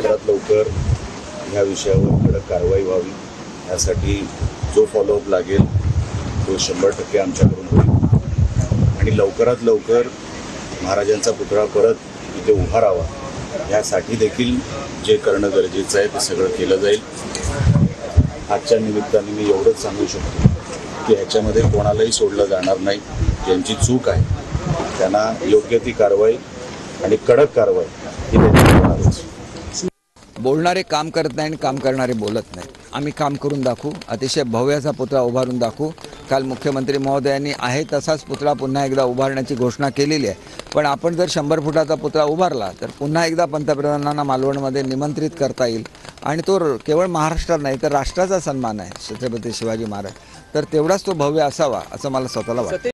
लवकरात लवकर ह्या विषयावर कडक कारवाई व्हावी. यासाठी जो फॉलोअप लागेल तो शंभर टक्के आमच्याकडून होईल. आणि लवकरात लवकर महाराजांचा पुतळा परत इथे उभा राहावा. यासाठी देखील जे करणं गरजेचं आहे ते सगळं केलं जाईल. आजच्या निमित्ताने मी एवढंच सांगू शकतो की ह्याच्यामध्ये कोणालाही सोडलं जाणार नाही. ज्यांची चूक आहे त्यांना योग्य ती कारवाई आणि कडक कारवाई ही त्यांची बोलणारे काम करत नाही आणि काम करणारे बोलत नाही. आम्ही काम करून दाखवू. अतिशय भव्याचा पुतळा उभारून दाखवू. काल मुख्यमंत्री महोदयांनी आहे तसाच पुतळा पुन्हा एकदा उभारण्याची घोषणा केलेली आहे. पण आपण जर शंभर फुटाचा पुतळा उभारला तर पुन्हा एकदा पंतप्रधानांना मालवणमध्ये निमंत्रित करता येईल. आणि तो केवळ महाराष्ट्रात नाही तर राष्ट्राचा सन्मान आहे छत्रपती शिवाजी महाराज. तर तेवढाच तो भव्य असावा असं मला स्वतःला वाटतं.